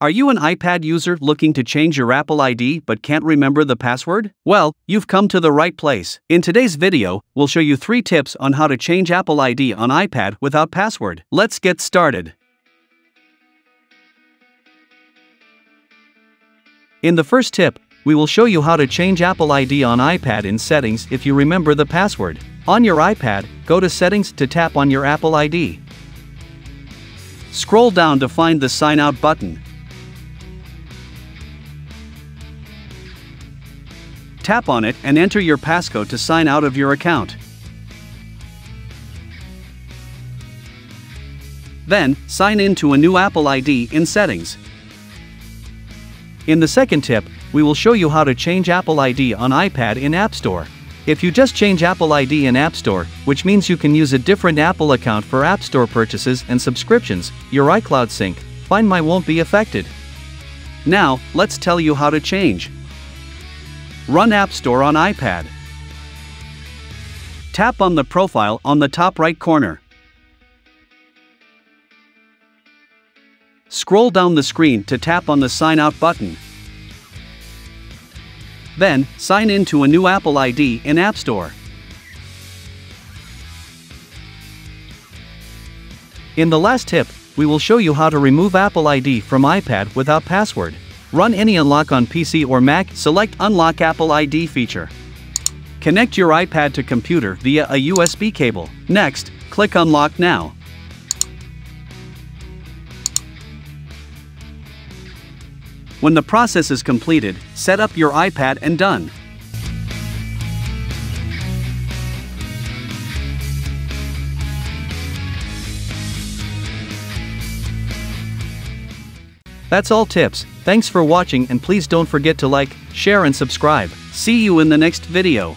Are you an iPad user looking to change your Apple ID but can't remember the password? Well, you've come to the right place. In today's video, we'll show you 3 tips on how to change Apple ID on iPad without password. Let's get started. In the first tip, we will show you how to change Apple ID on iPad in Settings if you remember the password. On your iPad, go to Settings to tap on your Apple ID. Scroll down to find the Sign Out button. Tap on it and enter your passcode to sign out of your account. Then, sign in to a new Apple ID in Settings. In the second tip, we will show you how to change Apple ID on iPad in App Store. If you just change Apple ID in App Store, which means you can use a different Apple account for App Store purchases and subscriptions, your iCloud sync, Find My won't be affected. Now, let's tell you how to change. Run App Store on iPad. Tap on the profile on the top right corner. Scroll down the screen to tap on the Sign Out button. Then, sign in to a new Apple ID in App Store. In the last tip, we will show you how to remove Apple ID from iPad without password. Run AnyUnlock on PC or Mac, select Unlock Apple ID feature. Connect your iPad to computer via a USB cable. Next, click Unlock Now. When the process is completed, set up your iPad and done. That's all tips, thanks for watching and please don't forget to like, share and subscribe. See you in the next video.